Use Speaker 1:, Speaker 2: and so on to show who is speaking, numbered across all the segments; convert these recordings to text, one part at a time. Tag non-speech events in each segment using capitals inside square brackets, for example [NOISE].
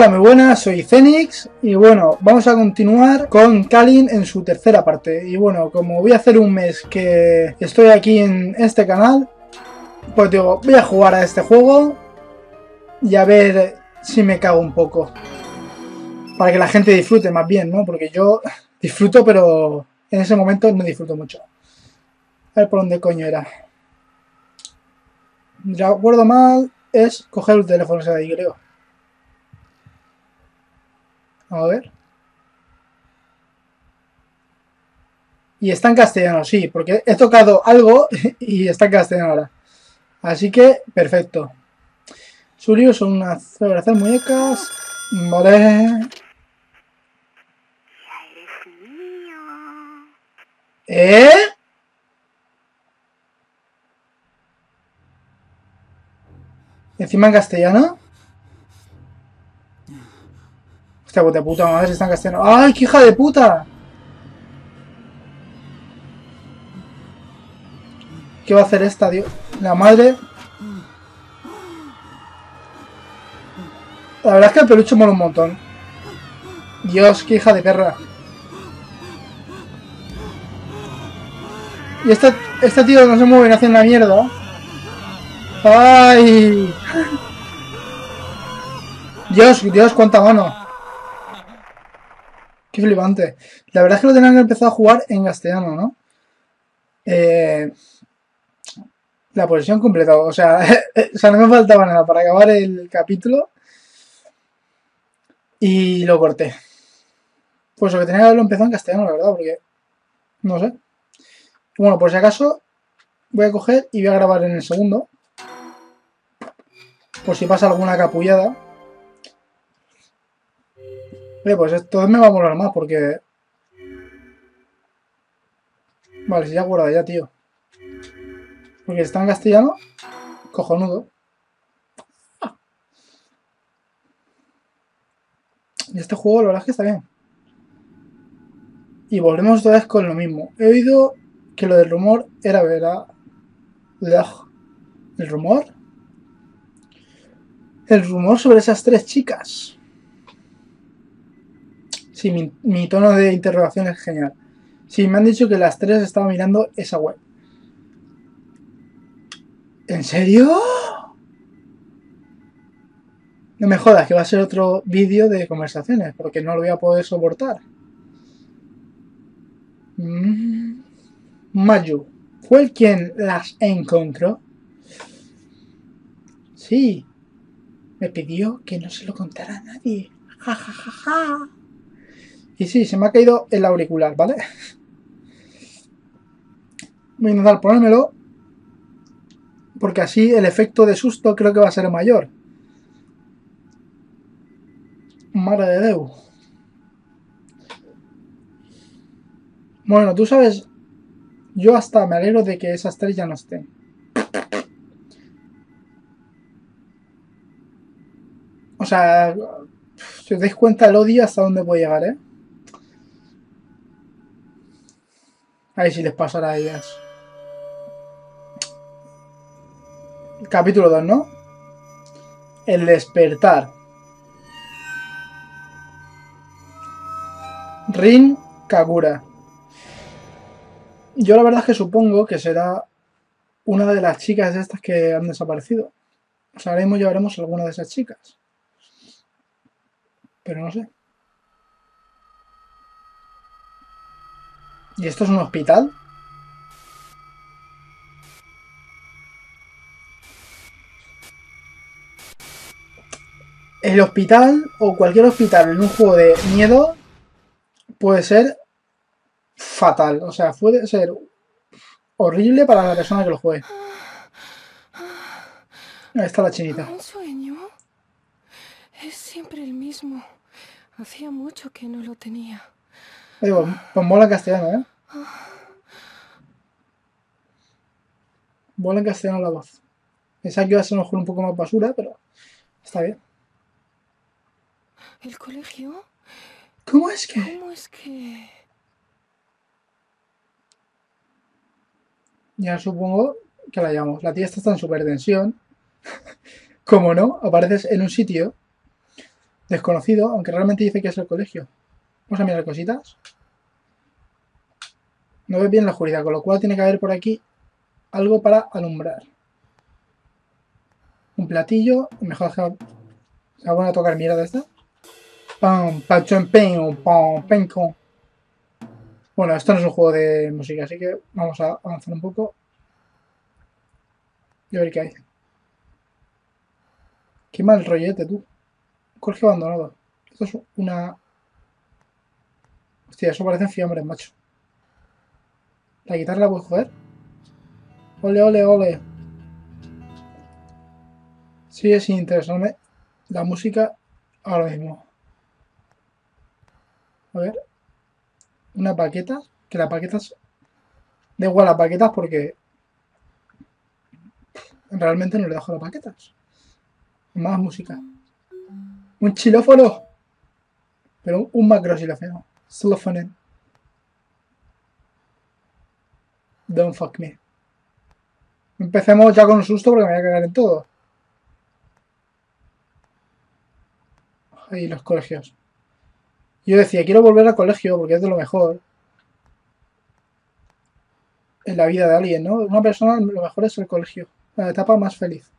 Speaker 1: Hola, muy buenas, soy Zenix y bueno, vamos a continuar con Kalin en su tercera parte. Y bueno, como voy a hacer un mes que estoy aquí en este canal, pues digo, voy a jugar a este juego y a ver si me cago un poco. Para que la gente disfrute más bien, ¿no? Porque yo [LAUGHS] disfruto, pero en ese momento no disfruto mucho. A ver por dónde coño era. De acuerdo mal, es coger el teléfono de ahí, creo. A ver. Y está en castellano, sí, porque he tocado algo [LAUGHS] y está en castellano ahora. Así que, perfecto. Surio son unas celebración muñecas. Vale. ¿Eh? Encima en castellano. Hostia, pues de puta madre está en castellano. ¡Ay, qué hija de puta! ¿Qué va a hacer esta, Dios? La madre... La verdad es que el peluche mola un montón. Dios, qué hija de perra. Y este, este tío no se mueve y hace una mierda. ¡Ay! Dios, Dios, cuánta mano. Qué flipante. La verdad es que lo tenían que empezar a jugar en castellano, ¿no? Eh, la posesión completa. O sea, [LAUGHS] o sea, no me faltaba nada para acabar el capítulo. Y lo corté. Pues lo que tenía que haberlo empezado en castellano, la verdad, porque... No sé. Bueno, por si acaso, voy a coger y voy a grabar en el segundo. Por si pasa alguna capullada. Oye, pues esto me va a molar más porque... Vale, si ya guarda ya, tío. Porque está en castellano, cojonudo. Y este juego, la verdad es que está bien. Y volvemos otra vez con lo mismo. He oído que lo del rumor era verdad. ¿El rumor? El rumor sobre esas tres chicas. Sí, mi, tono de interrogación es genial. Sí, me han dicho que las tres estaban mirando esa web. ¿En serio? No me jodas, que va a ser otro vídeo de conversaciones, porque no lo voy a poder soportar. Mm. Mayu, ¿fue el quien las encontró? Sí, me pidió que no se lo contara a nadie. Ja, ja, ja, ja. Y sí, se me ha caído el auricular, ¿vale? Voy a intentar ponérmelo. Porque así el efecto de susto creo que va a ser mayor. Madre de Deu. Bueno, tú sabes, yo hasta me alegro de que esas tres ya no estén. O sea, si os dais cuenta el odio hasta dónde puede llegar, ¿eh? A ver si les pasará a ellas. Capítulo 2, ¿no? El despertar. Rin Kagura. Yo la verdad es que supongo que será una de las chicas de estas que han desaparecido. O sea, ahora llevaremos alguna de esas chicas. Pero no sé. ¿Y esto es un hospital? El hospital o cualquier hospital en un juego de miedo puede ser fatal. O sea, puede ser horrible para la persona que lo juegue. Ahí está la chinita.
Speaker 2: ¿Un sueño? Es siempre el mismo. Hacía mucho que no lo tenía.
Speaker 1: Digo, pues mola en castellano, ¿eh? Mola en castellano la voz. Esa que va a ser un poco más basura, pero está bien.
Speaker 2: ¿El colegio?
Speaker 1: ¿Cómo es que?
Speaker 2: ¿Cómo es que...?
Speaker 1: Ya supongo que la llamamos. La tía está en super tensión. [LAUGHS] Como no, apareces en un sitio desconocido, aunque realmente dice que es el colegio. Vamos a mirar cositas. No ve bien la oscuridad, con lo cual tiene que haber por aquí algo para alumbrar. Un platillo, mejor que se va a tocar mierda esta. Pam, pam, pam, pam, Bueno, esto no es un juego de música, así que vamos a avanzar un poco. Y a ver qué hay. Qué mal rollete, tú. Colegio abandonado. Esto es una... Hostia, eso parece fiambres, macho. ¿La guitarra la puedo coger? Ole, ole, ole. Sigue sin interesarme la música ahora mismo. A ver. Una paqueta. Que las paquetas... Da igual las paquetas porque... Realmente no le dejo las paquetas. Más música. Un xilófono. Pero un macro xilófono. Xilófono. Don't fuck me. Empecemos ya con un susto porque me voy a cagar en todo. Ahí los colegios. Yo decía, quiero volver al colegio porque es de lo mejor. En la vida de alguien, ¿no? Una persona, lo mejor es el colegio. La etapa más feliz.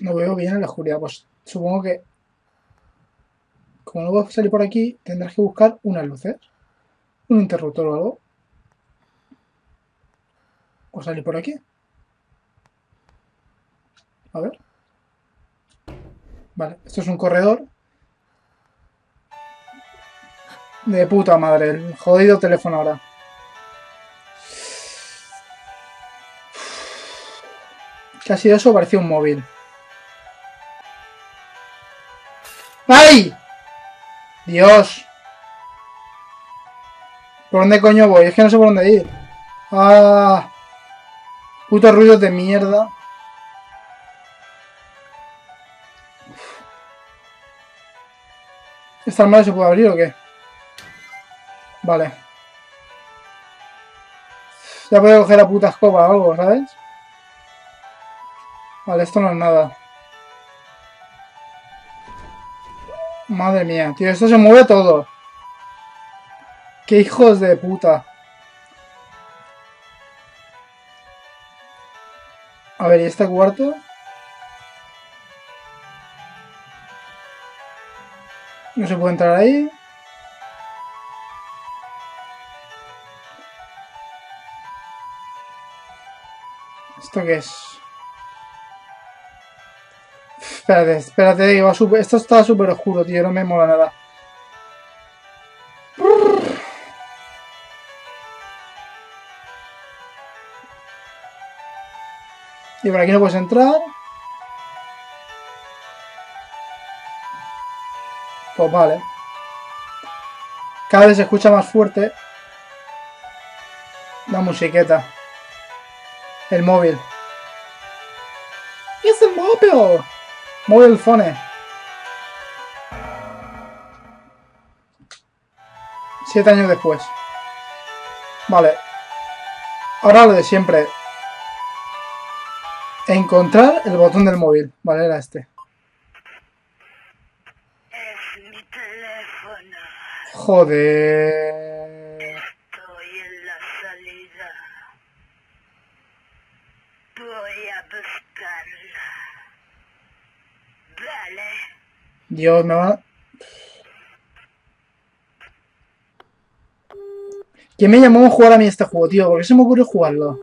Speaker 1: No veo bien en la oscuridad. Pues supongo que... Como no a salir por aquí, tendrás que buscar unas luces. Un interruptor o algo. O salir por aquí. A ver. Vale, esto es un corredor. De puta madre, el jodido teléfono ahora. ¿Qué ha sido eso? Parecía un móvil. ¡Ay! Dios. ¿Por dónde coño voy? Es que no sé por dónde ir. Ah. Puto ruido de mierda. ¿Esta armario se puede abrir o qué? Vale. Ya puedo coger la puta escoba o algo, ¿sabes? Vale, esto no es nada. Madre mía, tío, esto se mueve todo. ¡Qué hijos de puta! A ver, ¿y este cuarto? No se puede entrar ahí. ¿Esto qué es? Espérate, espérate, esto está súper oscuro, tío, no me mola nada. Y por aquí no puedes entrar. Pues vale. Cada vez se escucha más fuerte la musiqueta. El móvil. ¡Es el móvil! Móvil phone. Siete años después. Vale. Ahora lo de siempre. Encontrar el botón del móvil. Vale, era este.
Speaker 3: Es mi teléfono.
Speaker 1: Joder.
Speaker 3: Estoy en la salida. Voy a buscarla. Vale.
Speaker 1: Dios, me va... ¿Quién me llamó a jugar a mí este juego, tío? ¿Por qué se me ocurre jugarlo?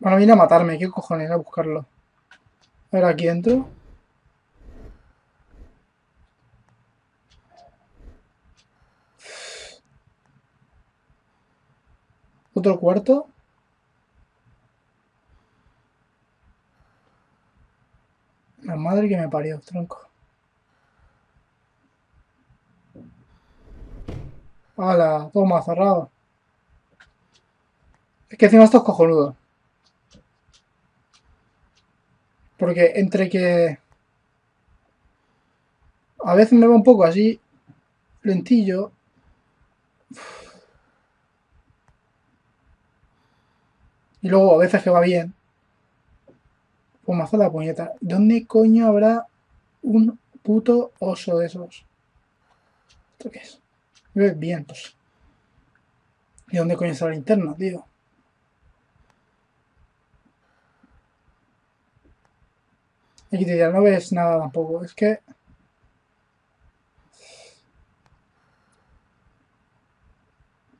Speaker 1: Bueno, viene a matarme, ¿qué cojones? A buscarlo. A ver, aquí dentro. Otro cuarto. La madre que me parió, tronco. ¡Hala! Toma, cerrado. Es que encima esto es cojonudo. Porque entre que... A veces me va un poco así lentillo. Y luego a veces que va bien. Me hace la puñeta. ¿Dónde coño habrá un puto oso de esos? ¿Esto qué es? Vive vientos. ¿Y dónde coño está la linterna, tío? Aquí te dirá, no ves nada tampoco. Es que...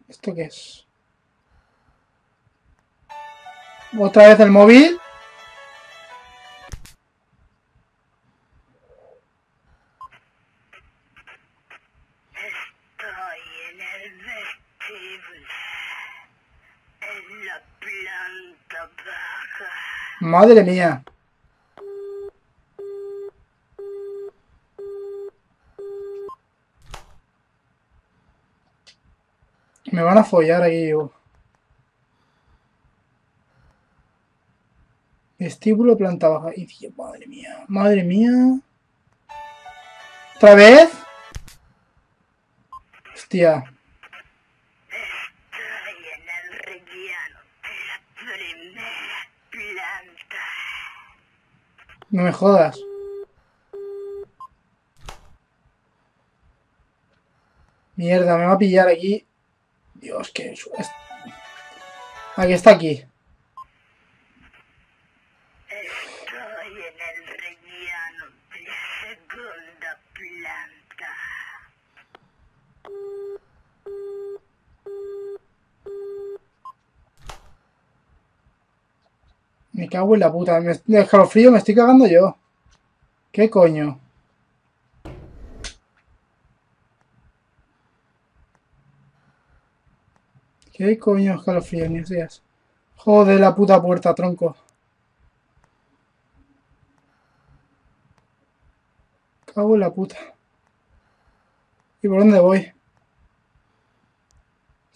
Speaker 1: ¿Esto qué es? Otra vez el móvil. Madre mía. Me van a follar aquí, digo. Vestíbulo, planta baja. Y tío, madre mía. Madre mía. ¿Otra vez? Hostia.
Speaker 3: Estoy en el rellano de la primera planta.
Speaker 1: No me jodas. Mierda, me va a pillar aquí. Dios, es- Aquí está aquí.
Speaker 3: Estoy en el rellano de la segunda planta.
Speaker 1: Me cago en la puta. Me, de escalofrío me estoy cagando yo. ¿Qué coño? ¿Qué coño escalofrío, ni días? Joder la puta puerta, tronco. Cago en la puta. ¿Y por dónde voy?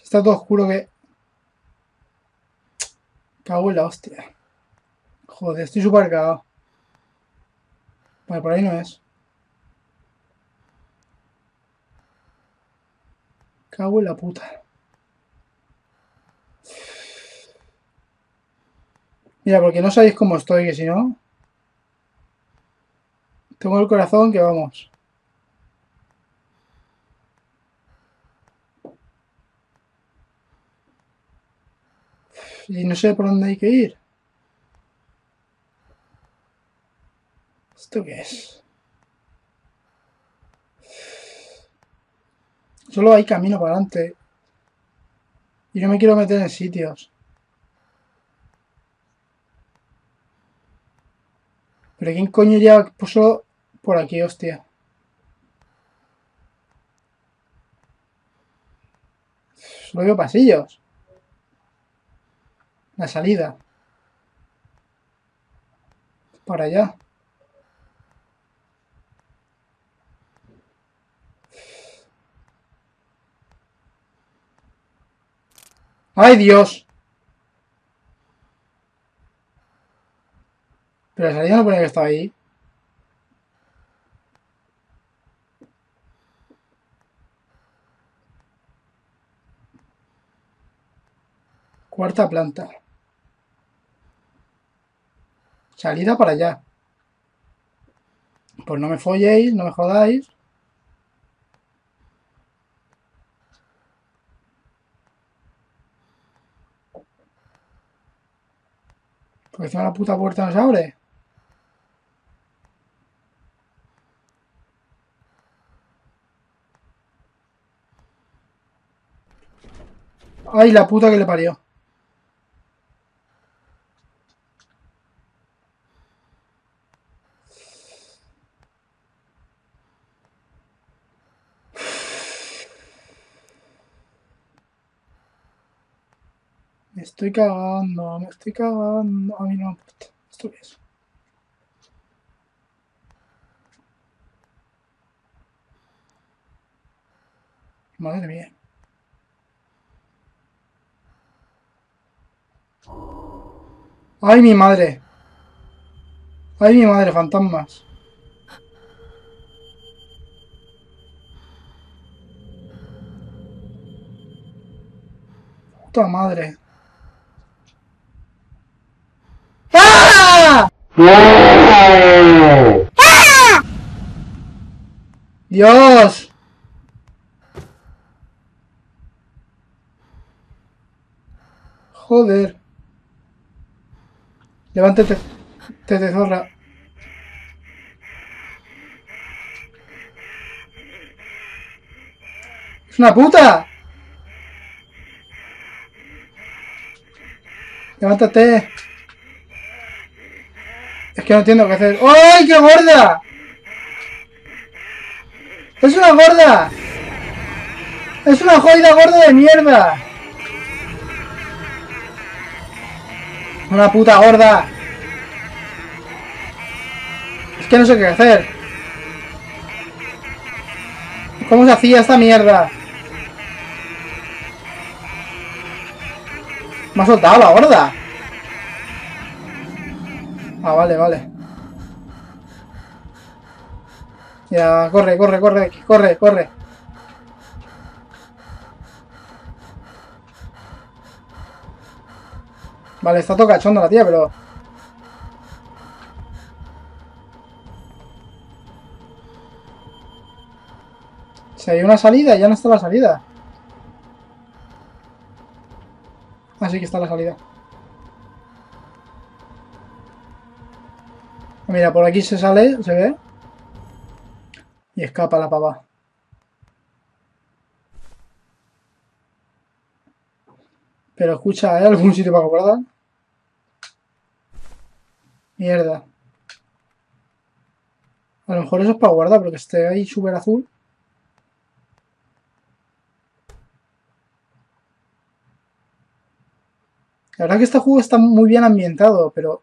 Speaker 1: Está todo oscuro que... Cago en la hostia. Joder, estoy súper cagado. Vale, por ahí no es. Cago en la puta. Mira, porque no sabéis cómo estoy, que si no... Tengo el corazón que vamos. Y no sé por dónde hay que ir. ¿Esto qué es? Solo hay camino para adelante. Y no me quiero meter en sitios. Pero ¿quién coño ya puso por aquí, hostia? Solo veo pasillos. La salida. Para allá. ¡Ay, Dios! Pero la salida no ponía que estaba ahí. Cuarta planta. Salida para allá. Pues no me folléis, no me jodáis. Porque encima la puta puerta no se abre. Ay, la puta que le parió. Me estoy cagando, me estoy cagando. A mí no me importa. ¿Esto es? Madre mía. ¡Ay, mi madre! ¡Ay, mi madre, fantasmas! ¡Puta madre! ¡Ah! ¡Dios! Joder. Levántate, te zorra. ¡Es una puta! Levántate. Que no entiendo qué hacer. ¡Ay, qué gorda! ¡Es una gorda! ¡Es una jodida gorda de mierda! Una puta gorda. Es que no sé qué hacer. ¿Cómo se hacía esta mierda? Me ha soltado la gorda. Ah, vale, vale. Ya, corre, corre, corre, corre, corre. Vale, está todo cachondo la tía, pero... Si hay una salida, ya no está la salida. Así que está la salida. Mira, por aquí se sale, se ve. Y escapa la pava. Pero escucha, ¿hay algún sitio para guardar? Mierda. A lo mejor eso es para guardar, porque esté ahí súper azul. La verdad que este juego está muy bien ambientado, pero...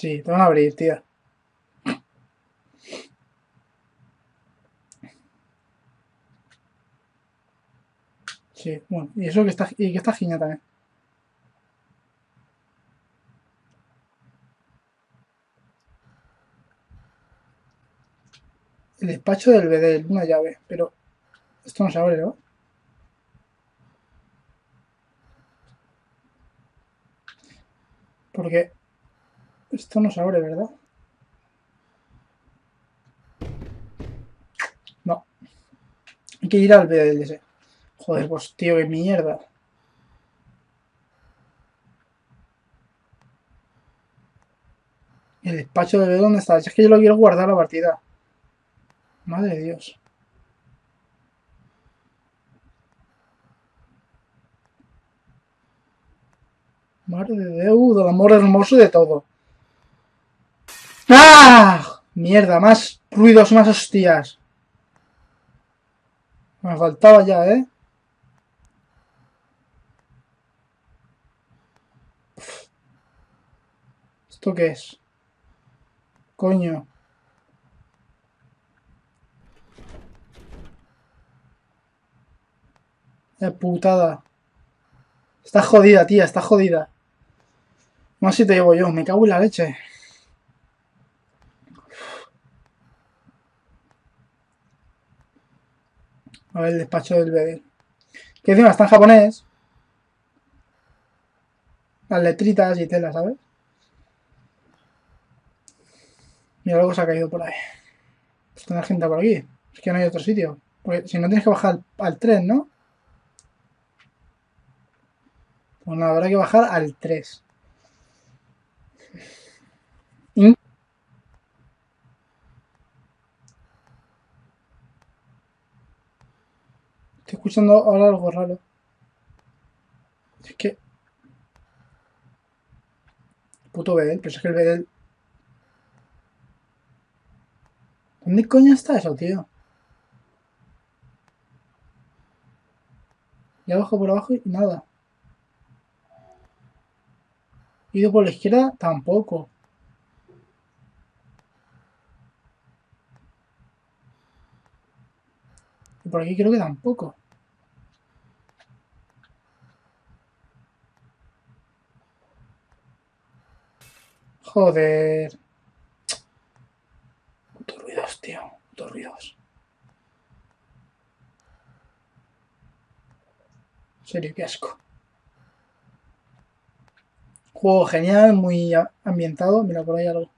Speaker 1: Sí, te van a abrir, tía. Sí, bueno, y eso que está, y que está giña también. El despacho del Bedel, una llave, pero esto no se abre, ¿no? Porque esto no se abre, ¿verdad? No. Hay que ir al BDLS. Joder, pues tío, qué mierda. El despacho de dónde está. Es que yo lo quiero guardar la partida. Madre de Dios. Madre de Dios, del amor hermoso de todo. ¡Ah! Mierda, más ruidos, más hostias. Me faltaba ya, ¿eh? ¿Esto qué es? Coño. De putada. Está jodida, tía, está jodida. No sé si te llevo yo, me cago en la leche. A ver el despacho del bebé. Que encima está en japonés. Las letritas y tela, ¿sabes? Mira, algo se ha caído por ahí. Pues tendrá gente por aquí. Es que no hay otro sitio. Porque si no tienes que bajar al, tren, ¿no? Pues nada, habrá que bajar al 3. Estoy escuchando ahora algo raro. Es que... Puto Bedel, pero es que el Bedel... ¿Dónde coño está eso, tío? Y abajo por abajo y nada. Ido por la izquierda tampoco. Y por aquí creo que tampoco. Joder. Putos ruidos, tío. Putos ruidos. Serio, qué asco. Juego genial, muy ambientado. Mira, por ahí algo.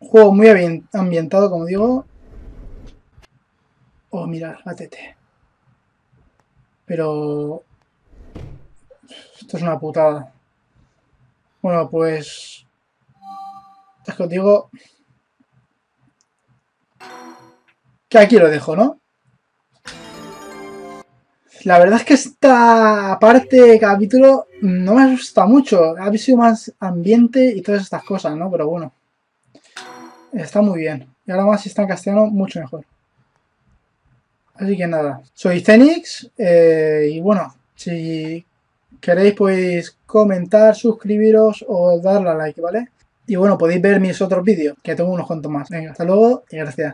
Speaker 1: Juego muy ambien- ambientado, como digo. Oh, mira, la. Pero... Esto es una putada. Bueno, pues... Es que os digo... Que aquí lo dejo, ¿no? La verdad es que esta parte, capítulo, no me asusta mucho. Ha sido más ambiente y todas estas cosas, ¿no? Pero bueno. Está muy bien. Y ahora más si está en castellano, mucho mejor. Así que nada. Soy Cenix. eh, y bueno, si queréis podéis comentar, suscribiros o darle a like, ¿vale? Y bueno, podéis ver mis otros vídeos, que tengo unos cuantos más. Venga, hasta luego y gracias.